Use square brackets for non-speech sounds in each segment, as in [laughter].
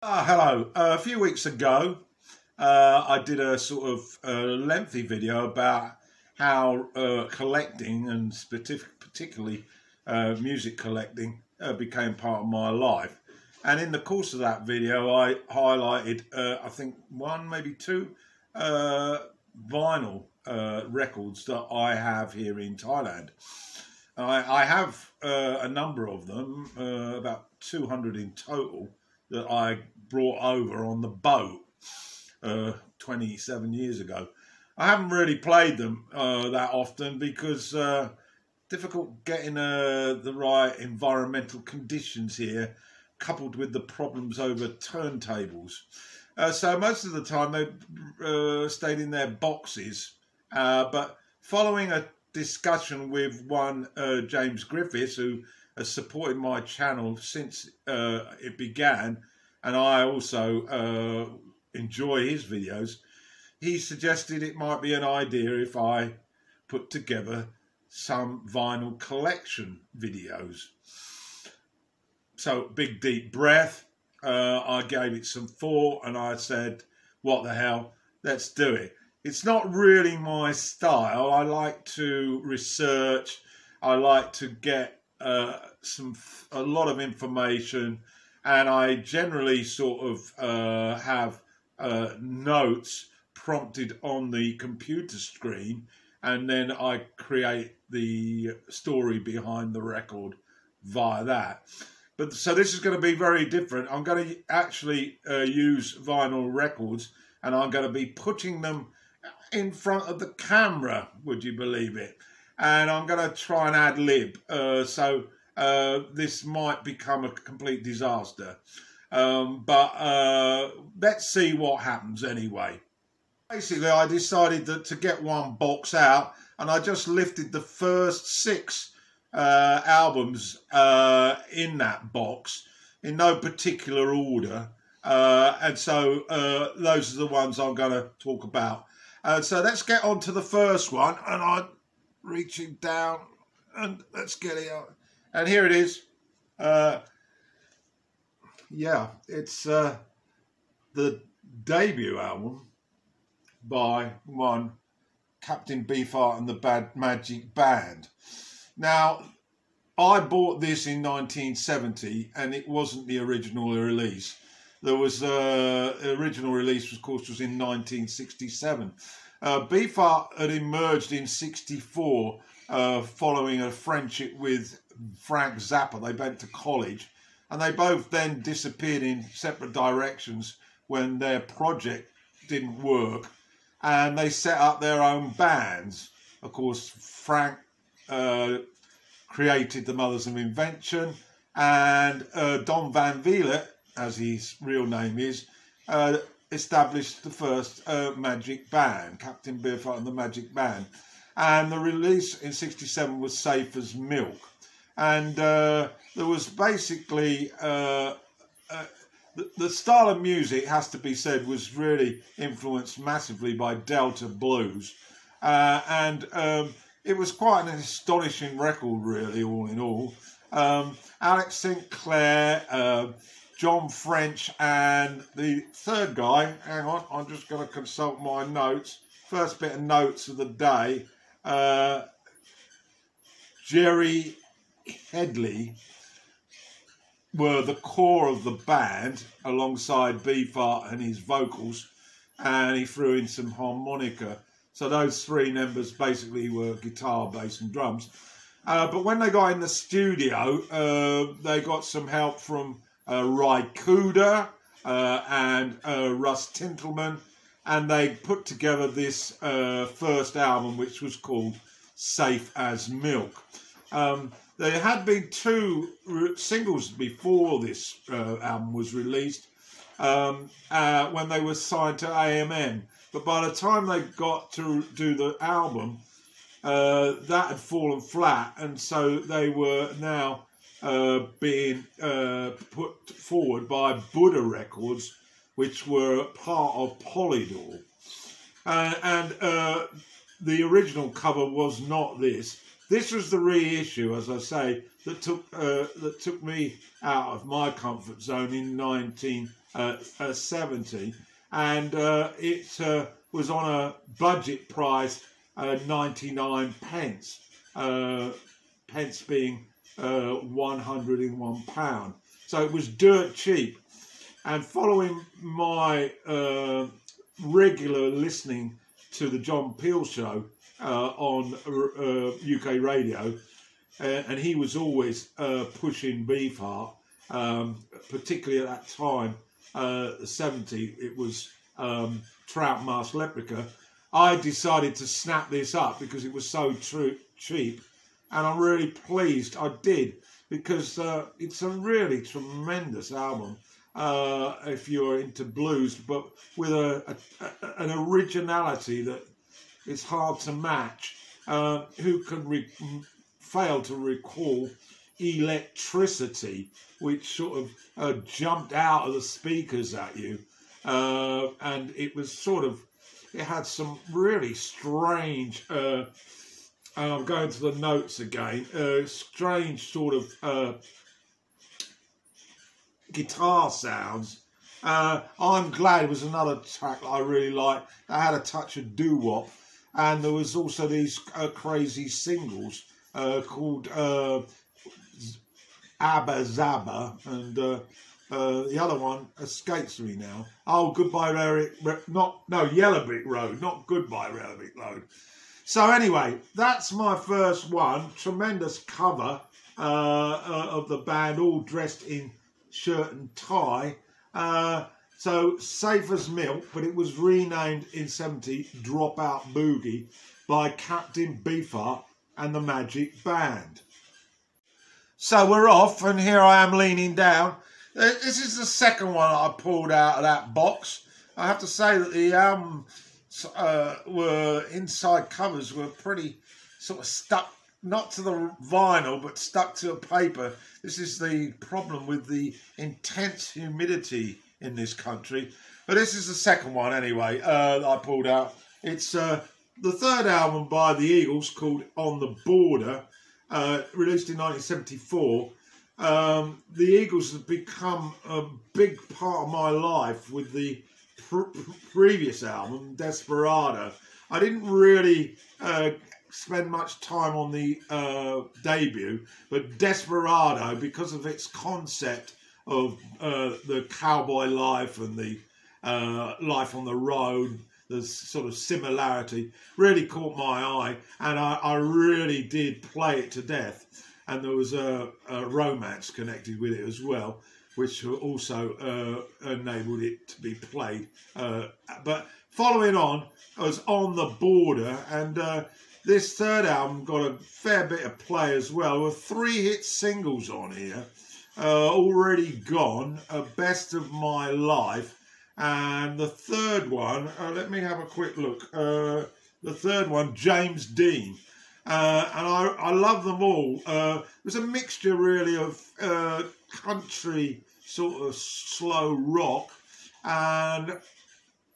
Uh, hello. Uh, a few weeks ago, uh, I did a sort of uh, lengthy video about how uh, collecting and particularly uh, music collecting became part of my life. And in the course of that video, I highlighted, I think, one, maybe two vinyl records that I have here in Thailand. I, I have a number of them, about 200 in total that I brought over on the boat uh, 27 years ago. I haven't really played them uh, that often because uh, difficult getting uh, the right environmental conditions here, coupled with the problems over turntables. Uh, so most of the time they uh, stayed in their boxes, but following a discussion with one James Griffiths, who has supported my channel since it began, and I also uh, enjoy his videos. He suggested it might be an idea if I put together some vinyl collection videos. So, big deep breath. Uh, I gave it some thought and I said, what the hell, let's do it. It's not really my style. I like to research. I like to get uh, some a lot of information, and I generally sort of uh, have uh, notes prompted on the computer screen, and then I create the story behind the record via that. But so this is going to be very different. I'm going to actually uh, use vinyl records, and I'm going to be putting them in front of the camera. Would you believe it? and I'm going to try and ad lib. Uh, so uh, this might become a complete disaster. Um, but uh, let's see what happens anyway. Basically, I decided that to get one box out, and I just lifted the first six uh, albums uh, in that box in no particular order. Uh, and so those are the ones I'm going to talk about. so let's get on to the first one, and I'm reaching down and let's get it out. And here it is. Uh, yeah, it's uh, the debut album by one Captain Beefheart and the Bad Magic Band. Now, I bought this in 1970 and it wasn't the original release. There was uh, the original release, of course, was in 1967. Uh, Beefheart had emerged in 64 uh, following a friendship with Frank Zappa. They went to college and they both then disappeared in separate directions when their project didn't work and they set up their own bands. Of course, Frank uh, created the Mothers of Invention and uh, Don Van Vliet, as his real name is, uh, established the first uh, Magic Band, Captain Beefheart and the Magic Band. And the release in 67 was Safe as Milk. And uh, there was basically, uh, uh, the, the, style of music, has to be said, was really influenced massively by Delta Blues. Uh, and um, it was quite an astonishing record, really, all in all. Um, Alex St. Clair, uh, John French, and the third guy. Hang on, I'm just going to consult my notes. First bit of notes of the day. Uh, Jerry Headley were the core of the band alongside Beefheart and his vocals, and he threw in some harmonica. So those three members basically were guitar, bass, and drums. Uh, but when they got in the studio, uh, they got some help from uh, Ry uh, and uh, Russ Titelman, and they put together this uh, first album, which was called Safe as Milk. Um, there had been two singles before this uh, album was released um, uh, when they were signed to A&M, but by the time they got to do the album, that had fallen flat, and so they were now uh, being uh, put forward by Buddah Records, which were part of Polydor. Uh, and uh, the original cover was not this. This was the reissue, as I say, that took uh, that took me out of my comfort zone in 1970, and uh, it uh, was on a budget price, uh, 99 pence, uh, pence being uh, 101 pound. So it was dirt cheap. And following my regular listening to the John Peel show uh, on uh, UK radio, uh, and he was always uh, pushing Beefheart, um, particularly at that time, uh, 70, it was um, Trout Mask Replica. I decided to snap this up because it was so true, cheap, and I'm really pleased I did because uh, it's a really tremendous album uh, if you're into blues, but with a, a, an originality that is hard to match. Uh, who can fail to recall electricity, which sort of uh, jumped out of the speakers at you? Uh, and it was sort of, it had some really strange. Uh, I'm going to the notes again. Uh, strange sort of guitar sounds. Uh, I'm glad it was another track I really liked. That had a touch of doo wop, and there was also these uh, crazy singles uh, called uh, Abba Zaba, and uh, uh, the other one escapes me now. Oh, Goodbye Rarick, not no Yellow Brick Road, not Goodbye Yellow Brick Road. So anyway, that's my first one. Tremendous cover uh, of the band, all dressed in shirt and tie. So safe as milk, but it was renamed in 70 Dropout Boogie by Captain Beefheart and the Magic Band. So we're off, and here I am leaning down. Uh, this is the second one I pulled out of that box. I have to say that the album uh, were inside covers were pretty sort of stuck not to the vinyl but stuck to a paper. This is the problem with the intense humidity in this country. But this is the second one anyway uh, I pulled out. It's uh, the third album by the Eagles called On the Border, uh, released in 1974. Um, the Eagles have become a big part of my life with the pr previous album, Desperado. I didn't really uh, spend much time on the uh, debut, but Desperado, because of its concept of uh, the cowboy life and the uh, life on the road, the sort of similarity, really caught my eye, and I, I really did play it to death. And there was a, a romance connected with it as well, which also uh, enabled it to be played. Uh, but following on, I was on the border, and uh, this third album got a fair bit of play as well, with three hit singles on here. Uh, already gone, a best of my life, and the third one. Uh, let me have a quick look. Uh, the third one, James Dean, uh, and I, I love them all. Uh, it was a mixture really of uh, country sort of slow rock and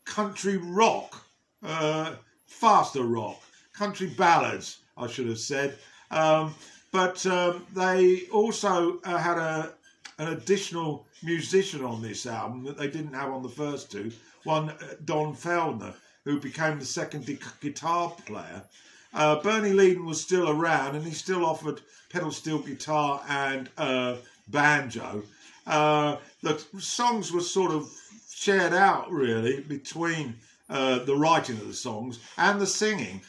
country rock, faster rock country ballads, I should have said. Um, but um, they also uh, had a an additional musician on this album that they didn't have on the first two. One, uh, Don Felder, who became the second guitar player. Uh, Bernie Leadon was still around and he still offered pedal steel guitar and uh, banjo. Uh, the songs were sort of shared out really between uh, the writing of the songs and the singing.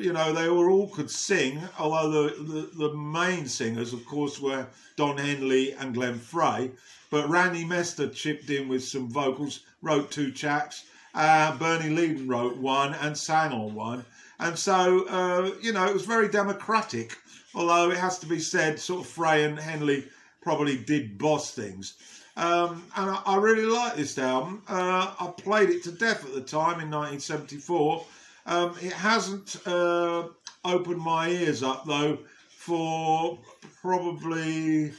You know, they were all could sing, although the, the, the, main singers, of course, were Don Henley and Glenn Frey. But Randy Meisner chipped in with some vocals, wrote two tracks. Uh, Bernie Leadon wrote one and sang on one. And so, uh, you know, it was very democratic, although it has to be said, sort of Frey and Henley probably did boss things. Um, and I, I, really like this album. Uh, I played it to death at the time in 1974 um, it hasn't uh, opened my ears up though for probably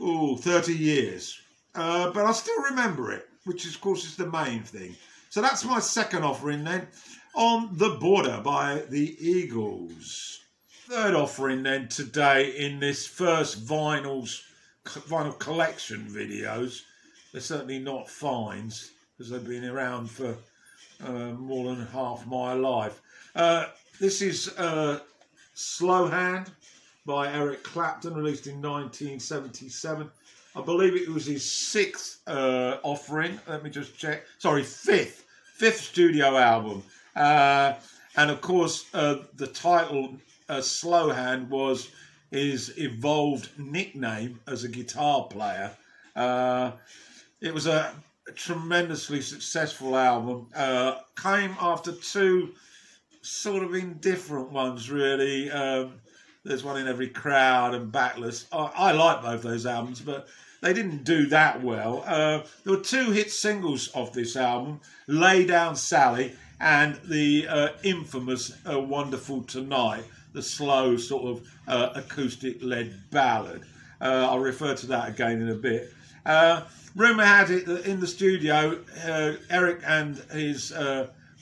ooh, 30 years. Uh, but I still remember it, which is, of course is the main thing. So that's my second offering then. On the Border by the Eagles. third offering then today in this first vinyls vinyl collection videos. They're certainly not finds because they've been around for uh, more than half my life. Uh, this is uh, Slow Hand by Eric Clapton, released in 1977. I believe it was his sixth uh, offering. Let me just check. Sorry, fifth, fifth studio album. Uh, and of course, the title Slow Hand was his evolved nickname as a guitar player. It was a tremendously successful album. Uh, came after two sort of indifferent ones, really. Um, there's one in every crowd and Backless. I, I, like both those albums, but they didn't do that well. Uh, there were two hit singles of this album Lay Down Sally and the uh, infamous uh, Wonderful Tonight, the slow sort of uh, acoustic led ballad. Uh, I'll refer to that again in a bit. Uh, rumour had it that in the studio, Eric and his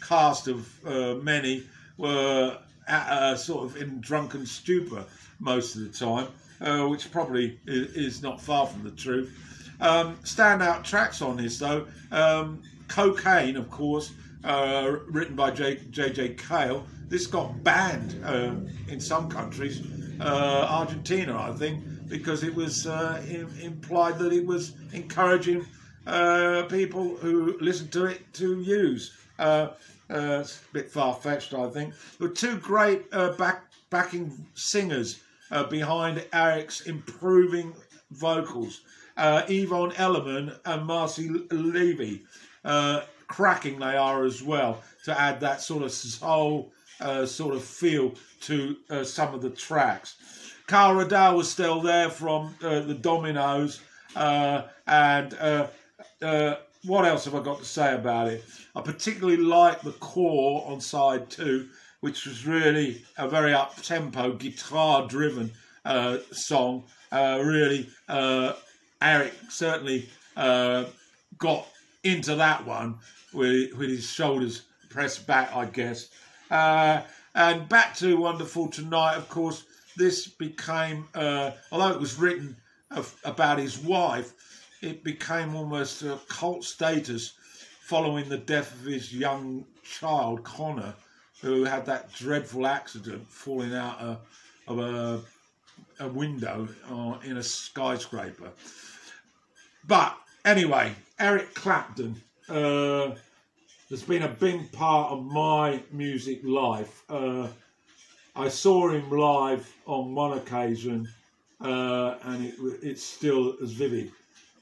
cast of many were at, sort of in drunken stupor most of the time, uh, which probably is, not far from the truth. Um, standout tracks on this, though, um, Cocaine, of course, uh, written by J.J. Cale. This got banned uh, in some countries, uh, Argentina, I think, because it was uh, implied that it was encouraging uh, people who listened to it to use. Uh, uh, it's a bit far fetched, I think. There were two great uh, back, backing singers uh, behind Eric's improving vocals Yvonne Elliman and Marcy Levy. Cracking they are as well to add that sort of soul sort of feel to some of the tracks. Carl Radle was still there from the Dominoes, and what else have I got to say about it? I particularly like the core on side two, which was really a very up tempo, guitar driven uh, song. Uh, really, uh, Eric certainly uh, got into that one with, with his shoulders pressed back, I guess. Uh, and back to Wonderful Tonight, of course, this became, uh, although it was written of, about his wife, it became almost a cult status following the death of his young child, Conor, who had that dreadful accident falling out of, of a, a window uh, in a skyscraper. But anyway, Eric Clapton uh, has been a big part of my music life. Uh, I saw him live on one occasion, uh, and it, it's still as vivid.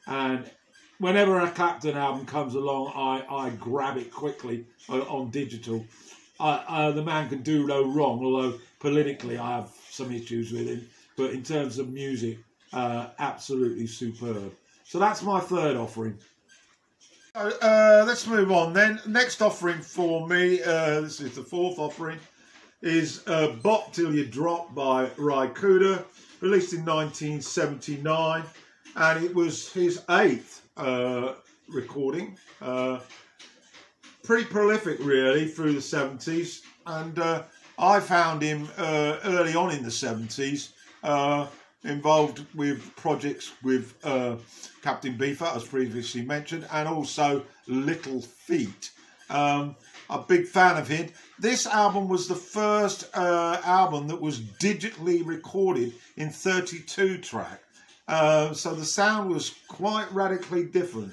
And whenever a Clapton album comes along, I, I grab it quickly uh, on digital. uh, the man can do no wrong, although politically I have some issues with him. But in terms of music, uh, absolutely superb. So that's my third offering. Uh, let's move on then. Next offering for me, uh, this is the fourth offering, is uh, Bop Till You Drop by Cooder, released in 1979. And it was his eighth uh, recording. Uh, pretty prolific, really, through the 70s. And uh, I found him uh, early on in the 70s, uh, involved with projects with Captain Beefheart, as previously mentioned, and also Little Feat. Um, a big fan of him. This album was the first album that was digitally recorded in 32 track. Uh, so the sound was quite radically different.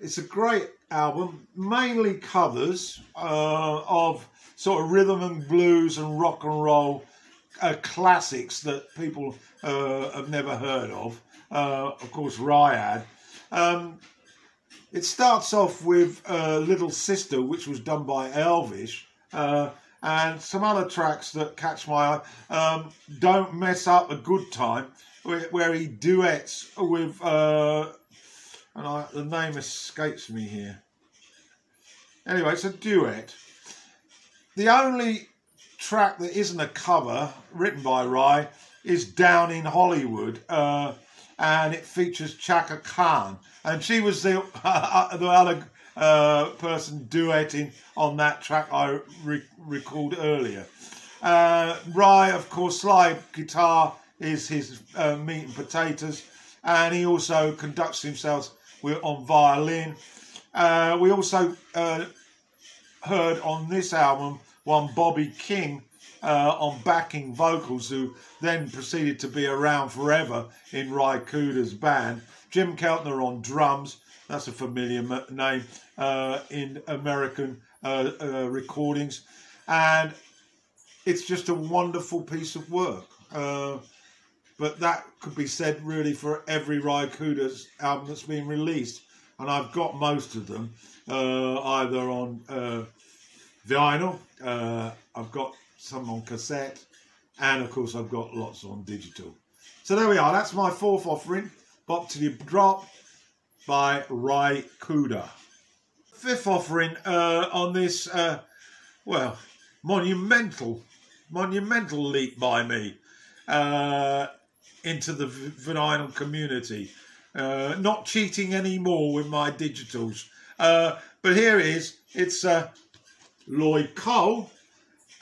It's a great album, mainly covers uh, of sort of rhythm and blues and rock and roll uh, classics that people uh, have never heard of. Uh, of course, Riad. Um, it starts off with Little Sister, which was done by Elvis and some other tracks that catch my eye. Um, Don't Mess Up a Good Time, where, where he duets with, uh, and I, the name escapes me here. Anyway, it's a duet. The only track that isn't a cover written by Ry is Down in Hollywood, uh, and it features Chaka Khan, and she was the [laughs] uh, the other uh, person duetting on that track I re- recalled earlier. Uh, Ry, of course, slide guitar is his uh, meat and potatoes, and he also conducts himself on violin. Uh, we also uh, heard on this album one Bobby King uh, on backing vocals, who then proceeded to be around forever in Ry Cooder's band. Jim Keltner on drums, that's a familiar name uh, in American uh, uh, recordings. And it's just a wonderful piece of work. Uh, but that could be said really for every Ry Cooder's album that's been released. And I've got most of them, uh, either on vinyl, uh, I've got some on cassette, and of course I've got lots on digital. So there we are, that's my fourth offering, Bop Till You Drop by Ry Cooder. Fifth offering uh, on this, uh, well, monumental, monumental leap by me uh, into the vinyl community. Uh, not cheating anymore with my digitals. Uh, but here it is. It's uh, Lloyd Cole,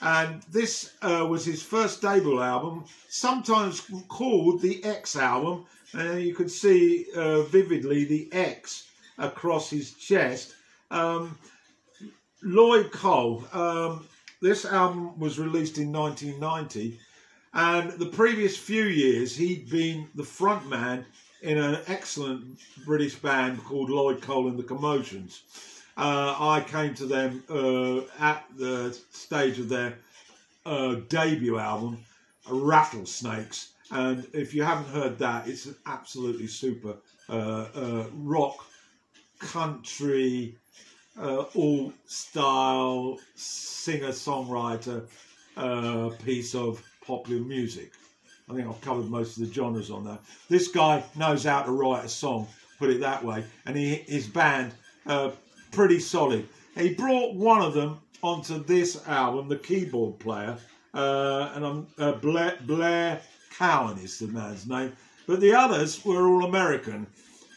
and this uh, was his first debut album, sometimes called the X album. And you can see uh, vividly the X across his chest. Um, Lloyd Cole. Um, this album was released in 1990, and the previous few years he'd been the frontman in an excellent British band called Lloyd Cole and the Commotions. Uh, I came to them uh, at the stage of their uh, debut album, Rattlesnakes. And if you haven't heard that, it's an absolutely super uh, uh, rock, country, uh, all style singer songwriter piece of popular music. I think I've covered most of the genres on that. This guy knows how to write a song, put it that way, and he, his band uh, pretty solid. He brought one of them onto this album, the keyboard player, uh, and I'm uh, Blair, Blair Cowan is the man's name, but the others were all American.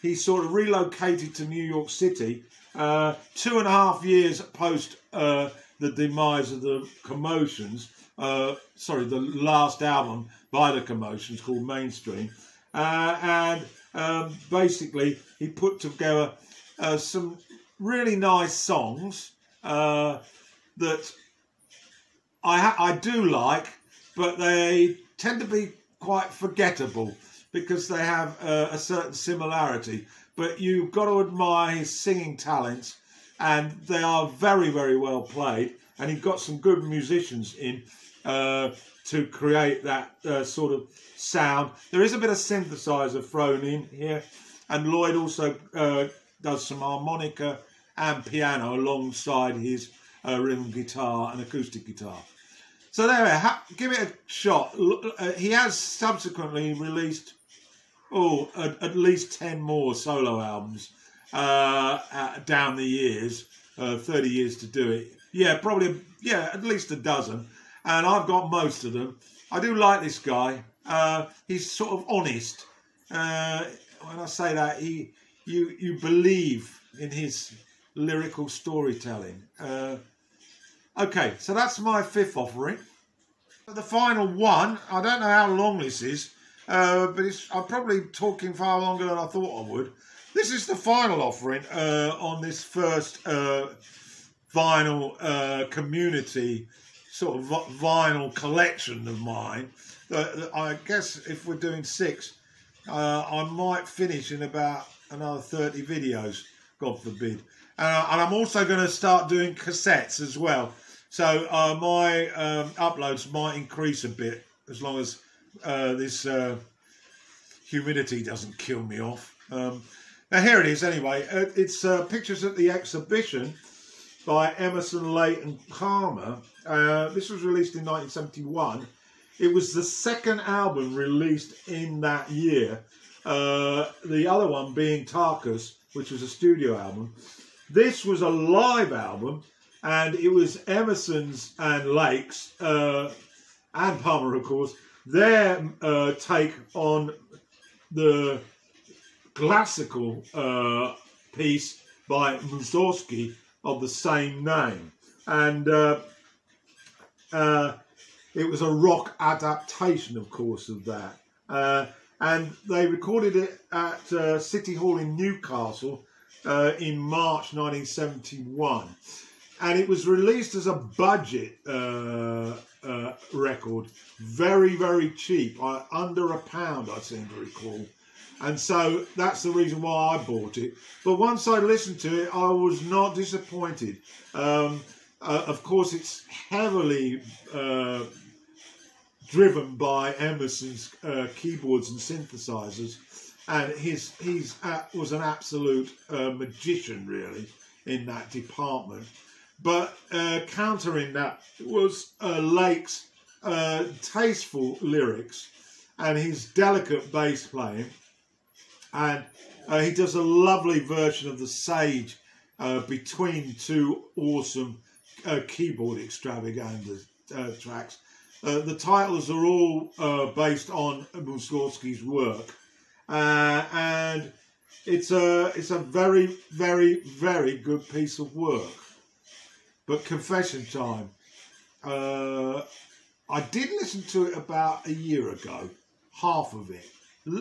He sort of relocated to New York City uh, two and a half years post uh, the demise of the Commotions. Uh, sorry, the last album by the Commotions called Mainstream, uh, and um, basically he put together some really nice songs uh, that I I do like, but they tend to be quite forgettable because they have uh, a certain similarity. But you've got to admire his singing talents, and they are very very well played. And he's got some good musicians in uh, to create that uh, sort of sound. There is a bit of synthesizer thrown in here, and Lloyd also uh, does some harmonica and piano alongside his uh, rhythm guitar and acoustic guitar. So there, give it a shot. Uh, he has subsequently released oh at, at least ten more solo albums uh, uh, down the years. Uh, Thirty years to do it. Yeah, probably yeah at least a dozen, and I've got most of them. I do like this guy. Uh, he's sort of honest. When I say that, he you you believe in his lyrical storytelling. Uh, okay, so that's my fifth offering. The final one, I don't know how long this is, uh, but I'm probably talking far longer than I thought I would. This is the final offering uh, on this first uh, vinyl uh, community sort of vinyl collection of mine. I guess if we're doing six, uh, I might finish in about another 30 videos, God forbid. Uh, and I'm also going to start doing cassettes as well. So uh, my um, uploads might increase a bit as long as uh, this uh, humidity doesn't kill me off. Um, now here it is anyway. Uh, it's uh, pictures at the exhibition by Emerson Lake and Palmer. this was released in 1971. It was the second album released in that year. the other one being Tarkus, which was a studio album. This was a live album, and it was Emerson's and Lake's, uh, and Palmer, of course, their uh, take on the classical uh, piece by Mussorgsky of the same name. And uh, uh, it was a rock adaptation, of course, of that. Uh, and they recorded it at City Hall in Newcastle uh, in March 1971. And it was released as a budget uh, uh, record, very, very cheap, under a pound, I seem to recall. And so that's the reason why I bought it. But once I listened to it, I was not disappointed. Um, uh, of course, it's heavily uh, driven by Emerson's uh, keyboards and synthesizers, and his he's uh, was an absolute uh, magician really in that department. But uh, countering that was uh, Lake's uh, tasteful lyrics and his delicate bass playing, and he does a lovely version of the Sage between two awesome keyboard extravaganza tracks. Uh, the titles are all uh, based on Mussorgsky's work, uh, and it's a it's a very very very good piece of work. But confession time, uh, I did listen to it about a year ago, half of it,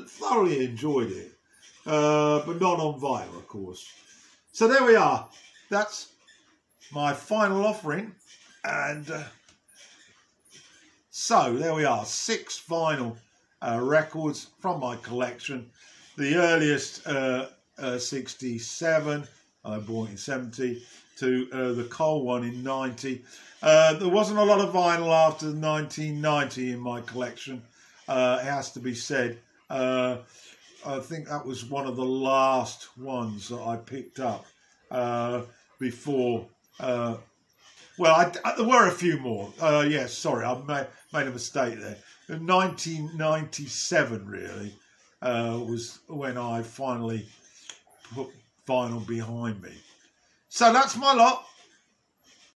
thoroughly enjoyed it, uh, but not on vinyl, of course. So there we are. That's my final offering, and so there we are, six vinyl uh, records from my collection. The earliest uh, uh, 67, I bought in 70, to uh, the Cole one in 90. Uh, there wasn't a lot of vinyl after 1990 in my collection, uh, it has to be said. I think that was one of the last ones that I picked up before well, I, I, there were a few more. Yes, sorry, I made, made a mistake there. In 1997, really, uh, was when I finally put vinyl behind me. So that's my lot.